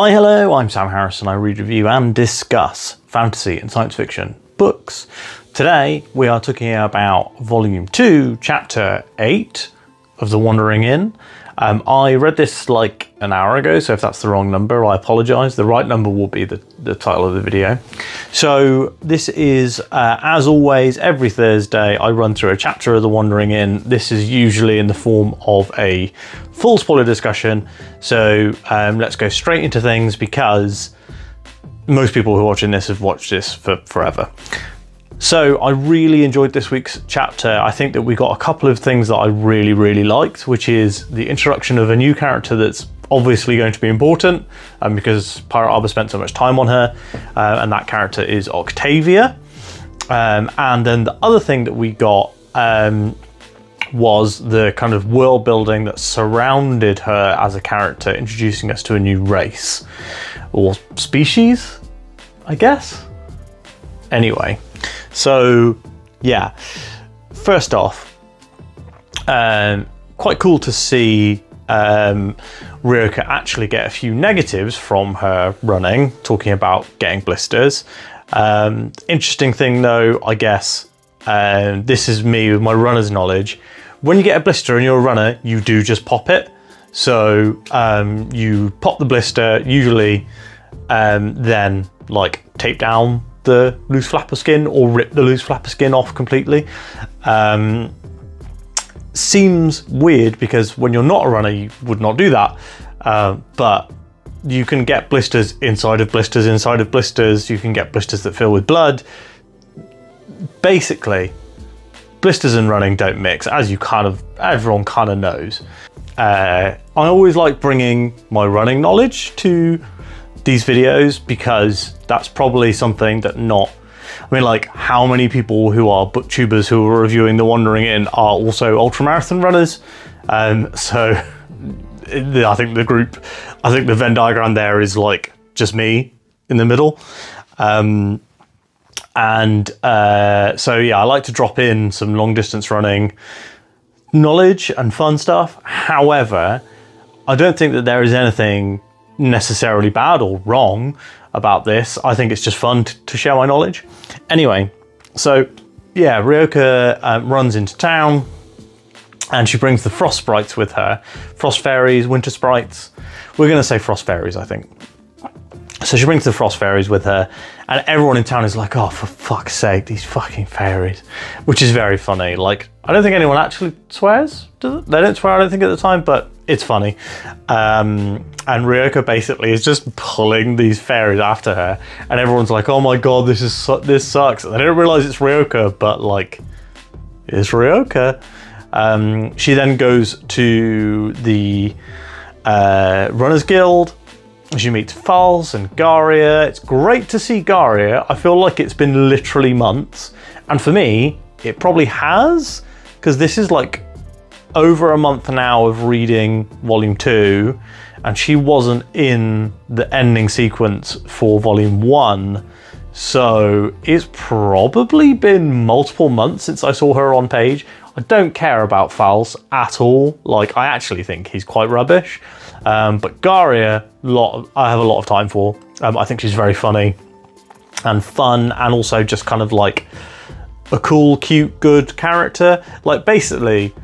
Hi, hello, I'm Sam Harrison. I read, review and discuss fantasy and science fiction books. Today we are talking about Volume 2, Chapter 8 of The Wandering Inn. Um, I read this like an hour ago, so if that's the wrong number, I apologise. The right number will be the, the title of the video. So this is, uh, as always, every Thursday I run through a chapter of The Wandering Inn. This is usually in the form of a full spoiler discussion. So um, let's go straight into things because most people who are watching this have watched this for forever. So I really enjoyed this week's chapter. I think that we got a couple of things that I really, really liked, which is the introduction of a new character that's obviously going to be important um, because pirateaba spent so much time on her, uh, and that character is Octavia. Um, and then the other thing that we got um, was the kind of world building that surrounded her as a character, introducing us to a new race or species, I guess. Anyway, so yeah, first off, um, quite cool to see um, Ryoka actually get a few negatives from her running, talking about getting blisters. Um, interesting thing though, I guess, uh, this is me with my runner's knowledge. When you get a blister and you're a runner, you do just pop it. So um, you pop the blister, usually um, then like tape down the loose flapper skin or rip the loose flapper skin off completely. Um, seems weird because when you're not a runner, you would not do that. Uh, but you can get blisters inside of blisters inside of blisters. You can get blisters that fill with blood. Basically, blisters and running don't mix, as you kind of everyone kind of knows. Uh, I always like bringing my running knowledge to these videos because that's probably something that not I mean, like, how many people who are booktubers who are reviewing The Wandering Inn are also ultramarathon runners? Um, so, I think the group, I think the Venn diagram there is like just me in the middle. Um, and uh, so, yeah, I like to drop in some long distance running knowledge and fun stuff. However, I don't think that there is anything necessarily bad or wrong about this. I think it's just fun to share my knowledge. Anyway, so yeah, Ryoka um, runs into town and she brings the frost sprites with her. Frost fairies, winter sprites. We're going to say frost fairies, I think. So she brings the frost fairies with her, and everyone in town is like, oh, for fuck's sake, these fucking fairies. Which is very funny. Like, I don't think anyone actually swears. They don't swear, I don't think, at the time, but it's funny. Um, and Ryoka basically is just pulling these fairies after her, and everyone's like, "Oh my god, this is su this sucks." And they don't realize it's Ryoka, but like, it's Ryoka. Um, she then goes to the uh, Runners Guild. She meets Fals and Garia. It's great to see Garia. I feel like it's been literally months, and for me, it probably has because this is like over a month now of reading volume two, and she wasn't in the ending sequence for volume one. So it's probably been multiple months since I saw her on page. I don't care about Fals at all. Like, I actually think he's quite rubbish. Um, but Garia, lot I have a lot of time for. Um, I think she's very funny and fun, and also just kind of like a cool, cute, good character. Like, basically,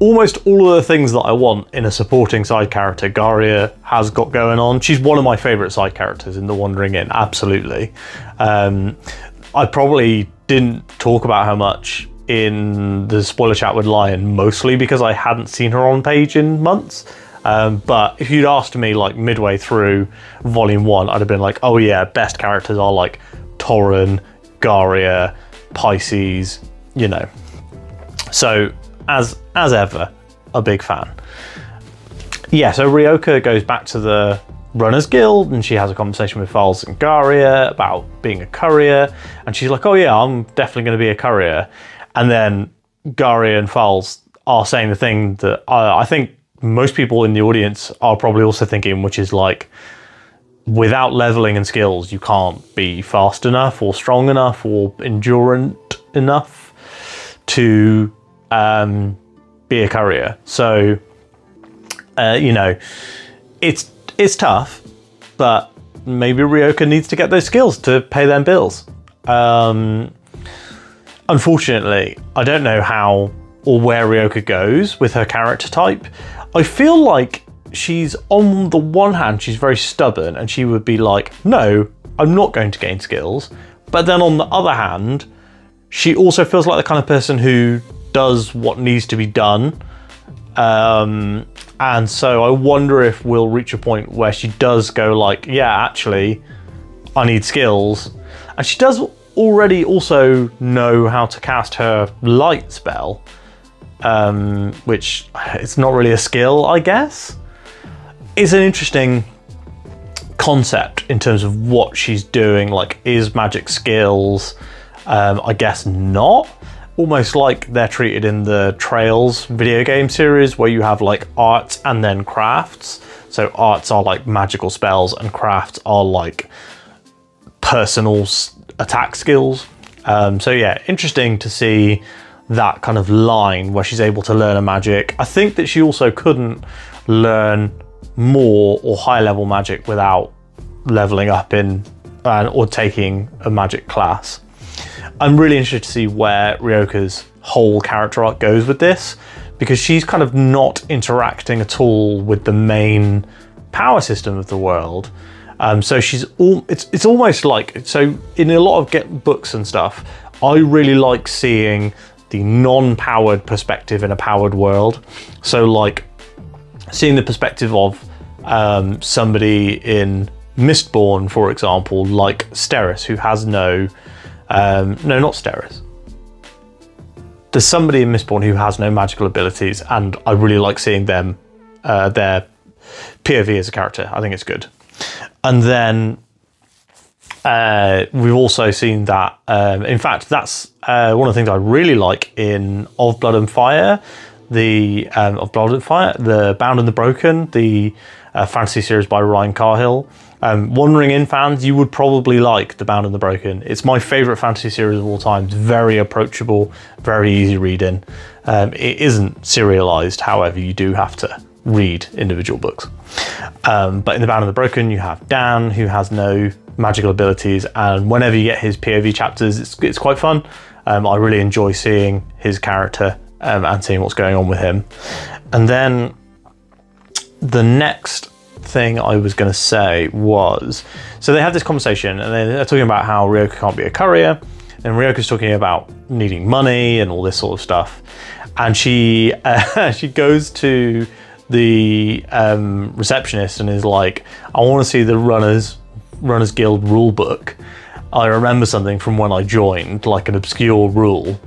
almost all of the things that I want in a supporting side character, Garia has got going on. She's one of my favourite side characters in The Wandering Inn, absolutely. Um, I probably didn't talk about her much in the spoiler chat with Lion, mostly because I hadn't seen her on page in months. Um, but if you'd asked me like midway through volume one, I'd have been like, oh yeah, best characters are like Toren, Garia, Pisces, you know. So as as ever, a big fan. Yeah, so Ryoka goes back to the Runners Guild and she has a conversation with Fals and Garia about being a courier. And she's like, oh yeah, I'm definitely going to be a courier. And then Garia and Fals are saying the thing that I think most people in the audience are probably also thinking, which is like, without leveling and skills, you can't be fast enough or strong enough or endurant enough to um, be a courier. So, uh, you know, it's it's tough. but maybe Ryoka needs to get those skills to pay them bills. Um, unfortunately, I don't know how or where Ryoka goes with her character type. I feel like she's on the one hand, she's very stubborn and she would be like, no, I'm not going to gain skills. But then on the other hand, she also feels like the kind of person who does what needs to be done. Um, and so I wonder if we'll reach a point where she does go like, yeah, actually, I need skills. And she does already also know how to cast her light spell, um, which it's not really a skill, I guess. It's an interesting concept in terms of what she's doing. Like, is magic skills? Um, I guess not. Almost like they're treated in the Trails video game series where you have like arts and then crafts. So arts are like magical spells and crafts are like personal attack skills. Um, so yeah, interesting to see that kind of line where she's able to learn a magic. I think that she also couldn't learn more or high level magic without leveling up in uh, or taking a magic class. I'm really interested to see where Ryoka's whole character arc goes with this because she's kind of not interacting at all with the main power system of the world. Um, so she's all it's it's almost like so in a lot of get books and stuff. I really like seeing the non-powered perspective in a powered world. So like seeing the perspective of um, somebody in Mistborn, for example, like Steris, who has no um, no, not Steris. There's somebody in Mistborn who has no magical abilities, and I really like seeing them, uh, their POV as a character. I think it's good. And then uh, we've also seen that. Um, in fact, that's uh, one of the things I really like in Of Blood and Fire, the um, Of Blood and Fire, the Bound and the Broken, the uh, fantasy series by Ryan Cahill. Um, Wandering Inn fans, you would probably like The Bound and the Broken. It's my favourite fantasy series of all time. Very approachable, very easy reading. Um, it isn't serialised, however, you do have to read individual books. Um, but in The Bound and the Broken, you have Dan, who has no magical abilities, and whenever you get his POV chapters, it's, it's quite fun. Um, I really enjoy seeing his character um, and seeing what's going on with him. And then the next thing I was going to say was so they have this conversation and they're talking about how Ryoka can't be a courier, and Ryoka's talking about needing money and all this sort of stuff, and she uh, she goes to the um, receptionist and is like, "I want to see the runners runners guild rule book." I remember something from when I joined, like an obscure rule,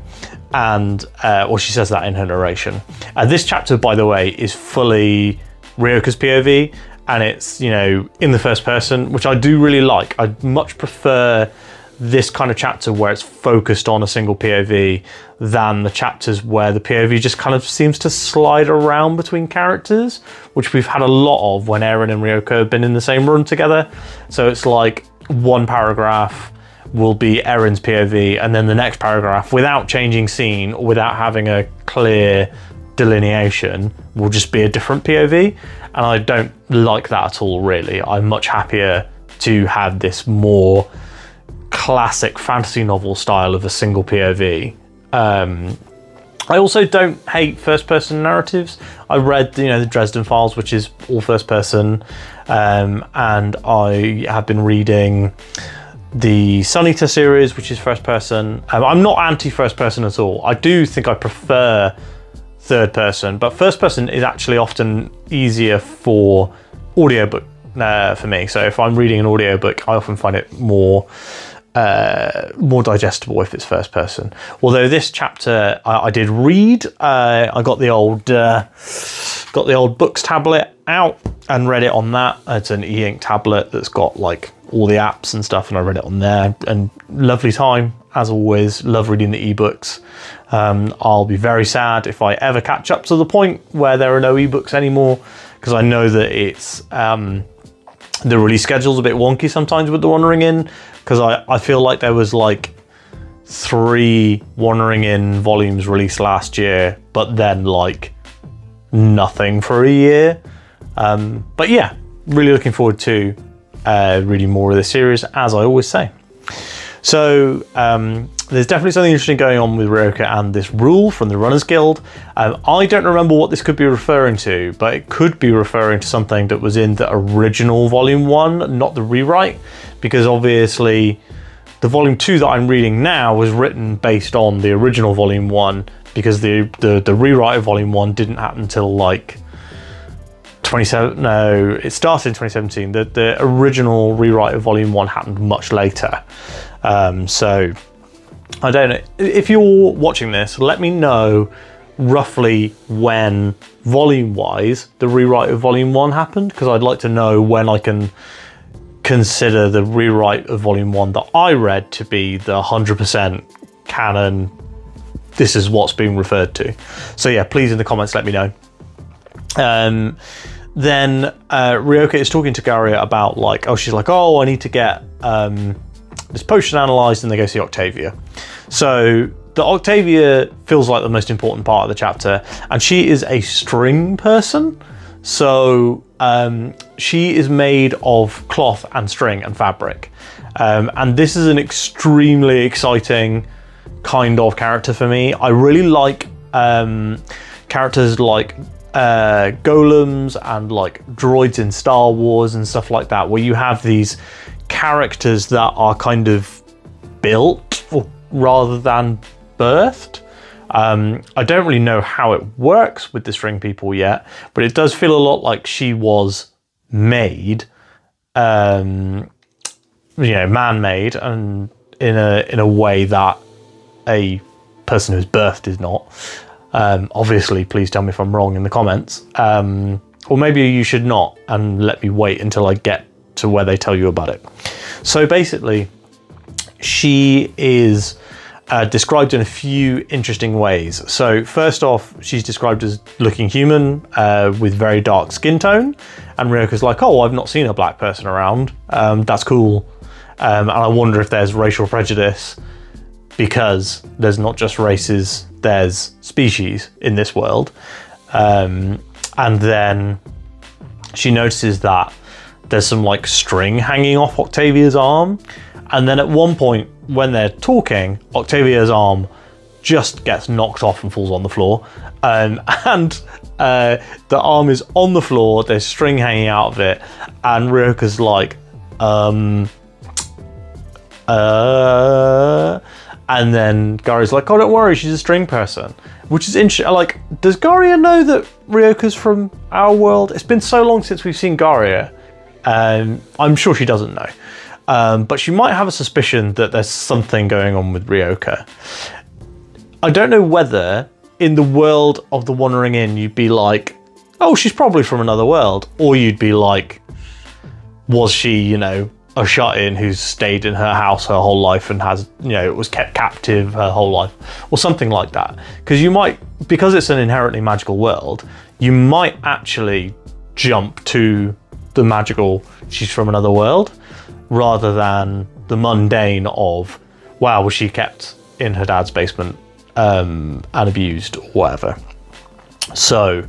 and uh, well, she says that in her narration. Uh, this chapter, by the way, is fully Ryoka's POV, and it's you know in the first person, which I do really like. I much prefer this kind of chapter where it's focused on a single POV than the chapters where the POV just kind of seems to slide around between characters, which we've had a lot of when Erin and Ryoka have been in the same run together. So it's like one paragraph will be Erin's POV, and then the next paragraph, without changing scene or without having a clear delineation will just be a different POV. And I don't like that at all, really. I'm much happier to have this more classic fantasy novel style of a single POV. Um, I also don't hate first person narratives. I read, you know, the Dresden Files, which is all first person, um, and I have been reading the Sun Eater series, which is first person. Um, I'm not anti first person at all. I do think I prefer third person, but first person is actually often easier for audiobook uh, for me. So if I'm reading an audiobook, I often find it more uh, more digestible if it's first person. Although this chapter I, I did read, uh, I got the old uh, got the old Boox tablet out and read it on that. It's an e-ink tablet that's got like all the apps and stuff, and I read it on there. And lovely time as always. Love reading the ebooks. Um, I'll be very sad if I ever catch up to the point where there are no ebooks anymore, because I know that it's um, the release schedule's a bit wonky sometimes with the Wandering Inn, because I, I feel like there was like three Wandering Inn volumes released last year, but then like nothing for a year. Um, but yeah, really looking forward to uh, reading more of the series, as I always say. So um, there's definitely something interesting going on with Ryoka and this rule from the Runners Guild. Um, I don't remember what this could be referring to, but it could be referring to something that was in the original Volume 1, not the rewrite, because obviously the Volume 2 that I'm reading now was written based on the original Volume 1, because the, the, the rewrite of Volume 1 didn't happen until like 27 no it started in 2017 the, the original rewrite of volume 1 happened much later um, so i don't know. If you're watching this let me know roughly when volume wise the rewrite of volume 1 happened because i'd like to know when i can consider the rewrite of volume 1 that i read to be the 100% canon this is what's being referred to. So yeah please in the comments let me know. Um, then uh, Ryoka is talking to Garia about like, oh, she's like, oh, I need to get um, this potion analyzed, and they go see Octavia. So the Octavia feels like the most important part of the chapter, and she is a string person. So um, she is made of cloth and string and fabric, um, and this is an extremely exciting kind of character for me. I really like um, characters like uh, golems and like droids in Star Wars and stuff like that, where you have these characters that are kind of built rather than birthed. Um, I don't really know how it works with the string people yet, but it does feel a lot like she was made, um, you know, man-made, and in a in a way that a person who's birthed is not. Um, obviously, please tell me if I'm wrong in the comments. Um, or maybe you should not and let me wait until I get to where they tell you about it. So basically, she is uh, described in a few interesting ways. So first off, she's described as looking human uh, with very dark skin tone. And Ryoka's like, oh, I've not seen a black person around. Um, that's cool. Um, and I wonder if there's racial prejudice because there's not just races, there's species in this world. Um, and then she notices that there's some like string hanging off Octavia's arm. And then at one point, when they're talking, Octavia's arm just gets knocked off and falls on the floor. Um, and uh, the arm is on the floor, there's string hanging out of it, and Ryoka's like, um, uh, and then Garia's like, oh, don't worry, she's a string person. Which is interesting. Like, does Garia know that Ryoka's from our world? It's been so long since we've seen Garia. Um, I'm sure she doesn't know. Um, but she might have a suspicion that there's something going on with Ryoka. I don't know whether in the world of the Wandering Inn you'd be like, oh, she's probably from another world. Or you'd be like, was she, you know, a shut-in who's stayed in her house her whole life and has you know it was kept captive her whole life or something like that because you might because it's an inherently magical world you might actually jump to the magical she's from another world rather than the mundane of wow was she kept in her dad's basement um, and abused or whatever. So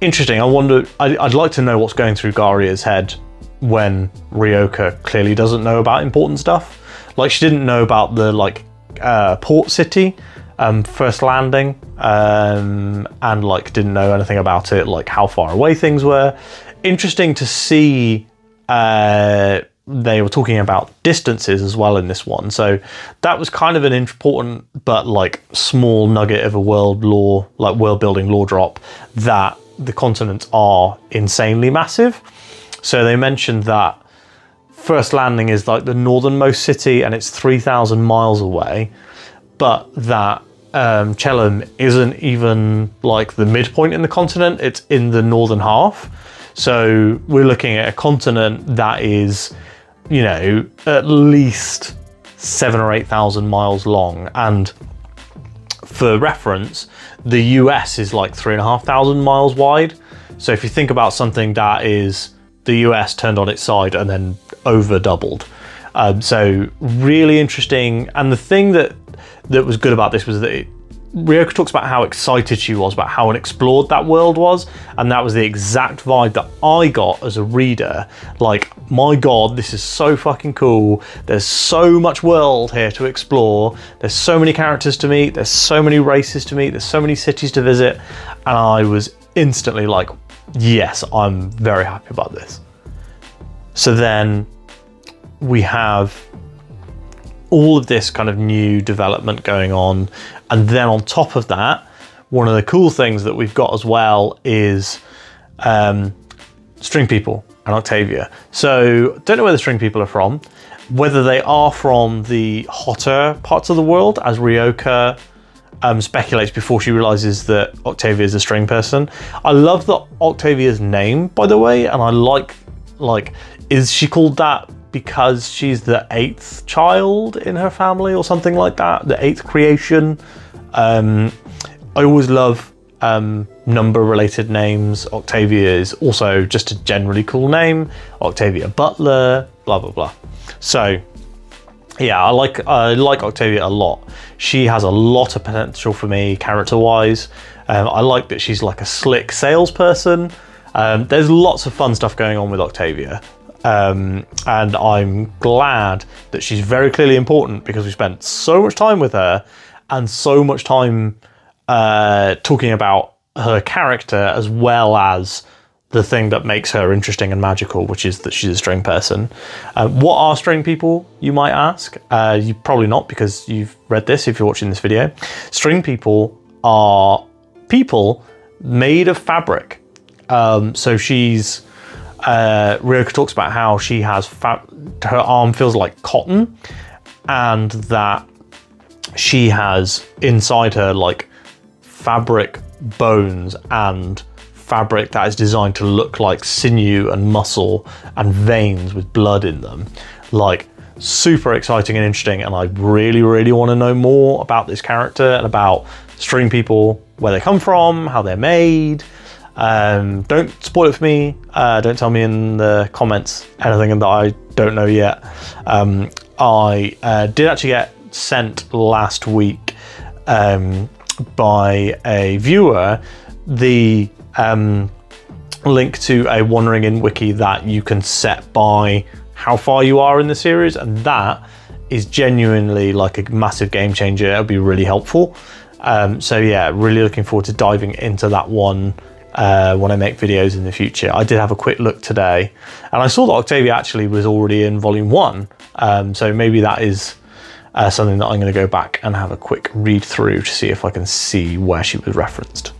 interesting. I wonder I'd, I'd like to know what's going through garia's head when Ryoka clearly doesn't know about important stuff. Like she didn't know about the like uh, port city um, first landing um, and like didn't know anything about it, like how far away things were. Interesting to see uh, they were talking about distances as well in this one. So that was kind of an important but like small nugget of a world lore, like world building lore drop that the continents are insanely massive. So they mentioned that First Landing is like the northernmost city and it's 3,000 miles away, but that um, isn't even like the midpoint in the continent, it's in the northern half. So we're looking at a continent that is, you know, at least seven or 8,000 miles long. And for reference, the US is like three and a half thousand miles wide. So if you think about something that is the US turned on its side and then over doubled. Um, so really interesting. And the thing that that was good about this was that it, Ryoka talks about how excited she was about how unexplored that world was, and that was the exact vibe that I got as a reader. Like, my god, this is so fucking cool. There's so much world here to explore. There's so many characters to meet. There's so many races to meet. There's so many cities to visit, and I was instantly like, yes, I'm very happy about this. So then we have all of this kind of new development going on. And then on top of that, one of the cool things that we've got as well is um, string people and Octavia. So don't know where the string people are from, whether they are from the hotter parts of the world, as Ryoka um, speculates before she realizes that Octavia is a string person. I love the Octavia's name, by the way, and I like, like, is she called that because she's the eighth child in her family or something like that, the eighth creation. Um, I always love um, number related names. Octavia is also just a generally cool name. Octavia Butler, blah, blah, blah. So yeah, I like I like Octavia a lot. She has a lot of potential for me character wise. Um, I like that she's like a slick salesperson. Um, there's lots of fun stuff going on with Octavia. Um, and I'm glad that she's very clearly important because we spent so much time with her and so much time uh, talking about her character as well as the thing that makes her interesting and magical, which is that she's a string person. Uh, what are string people, you might ask? Uh, you probably not because you've read this if you're watching this video. String people are people made of fabric. Um, so she's uh, Ryoka talks about how she has her arm feels like cotton, and that she has inside her like fabric bones and fabric that is designed to look like sinew and muscle and veins with blood in them. Like super exciting and interesting, and I really, really want to know more about this character and about string people, where they come from, how they're made. Um, don't spoil it for me. Uh, don't tell me in the comments anything that I don't know yet. Um, I uh, did actually get sent last week um, by a viewer the um, link to a Wandering Inn wiki that you can set by how far you are in the series, and that is genuinely like a massive game changer. It'll be really helpful. Um, so yeah, really looking forward to diving into that one uh, when I make videos in the future. I did have a quick look today and I saw that Octavia actually was already in volume one. Um, so maybe that is uh, something that I'm going to go back and have a quick read through to see if I can see where she was referenced.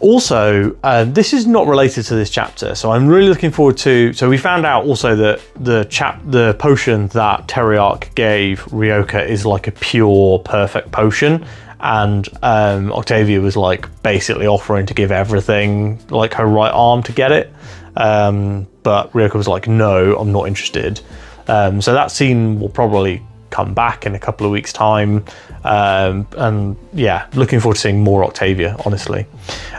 Also, uh, this is not related to this chapter, so I'm really looking forward to. So we found out also that the chap, the potion that Teriarch gave Ryoka is like a pure, perfect potion, and um, Octavia was like basically offering to give everything, like her right arm to get it. Um, but Ryoka was like, no, I'm not interested. Um, so that scene will probably come back in a couple of weeks' time. Um, and yeah, looking forward to seeing more Octavia, honestly.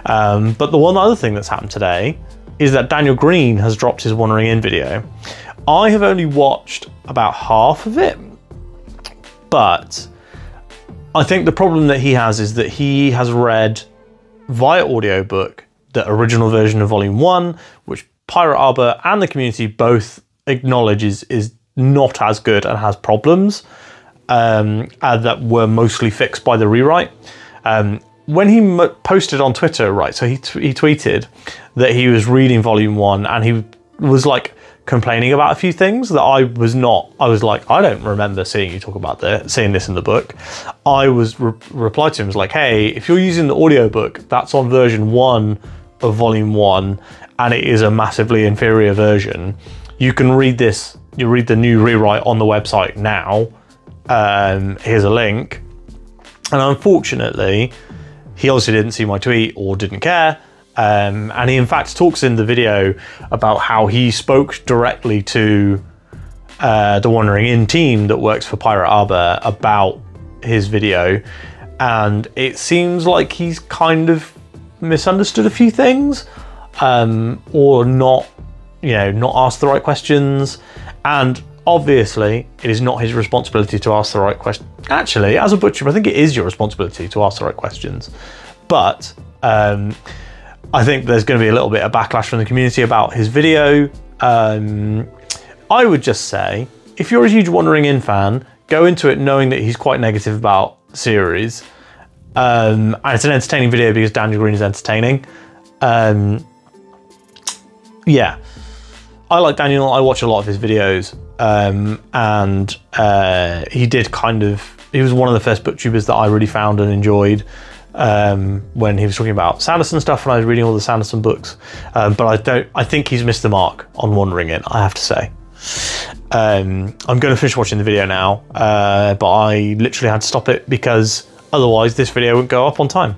Um, but the one other thing that's happened today is that Daniel Greene has dropped his Wandering Inn video. I have only watched about half of it, but I think the problem that he has is that he has read via audiobook the original version of Volume 1, which pirateaba and the community both acknowledge is, not as good and has problems um, and that were mostly fixed by the rewrite. Um, when he posted on Twitter, right, so he, he tweeted that he was reading Volume 1 and he was like, complaining about a few things that I was not. I was like, I don't remember seeing you talk about this, seeing this in the book. I was re- replied to him was like, hey, if you're using the audiobook, that's on version one of volume one, and it is a massively inferior version. You can read this. You read the new rewrite on the website now. Um, here's a link. And unfortunately, he obviously didn't see my tweet or didn't care. Um, and he, in fact, talks in the video about how he spoke directly to uh, the Wandering Inn team that works for pirateaba about his video. And it seems like he's kind of misunderstood a few things um, or not, you know, not asked the right questions. And Obviously, it is not his responsibility to ask the right question. Actually, as a butcher, I think it is your responsibility to ask the right questions. But um, I think there's going to be a little bit of backlash from the community about his video. Um, I would just say, if you're a huge Wandering Inn fan, go into it knowing that he's quite negative about series. Um, and it's an entertaining video because Daniel Greene is entertaining. Um, yeah, I like Daniel. I watch a lot of his videos, um, and uh, he did kind of. He was one of the first booktubers that I really found and enjoyed um, when he was talking about Sanderson stuff, when I was reading all the Sanderson books. Um, but I don't. I think he's missed the mark on Wandering Inn. I have to say. Um, I'm going to finish watching the video now, uh, but I literally had to stop it because otherwise this video wouldn't go up on time.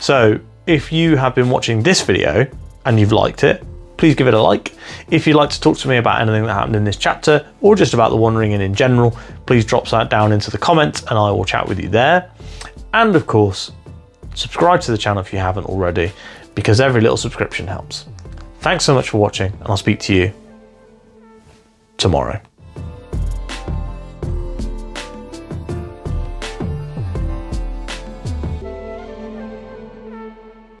So if you have been watching this video and you've liked it, please give it a like. If you'd like to talk to me about anything that happened in this chapter or just about the Wandering Inn in general, please drop that down into the comments and I will chat with you there. And of course, subscribe to the channel if you haven't already, because every little subscription helps. Thanks so much for watching, and I'll speak to you tomorrow.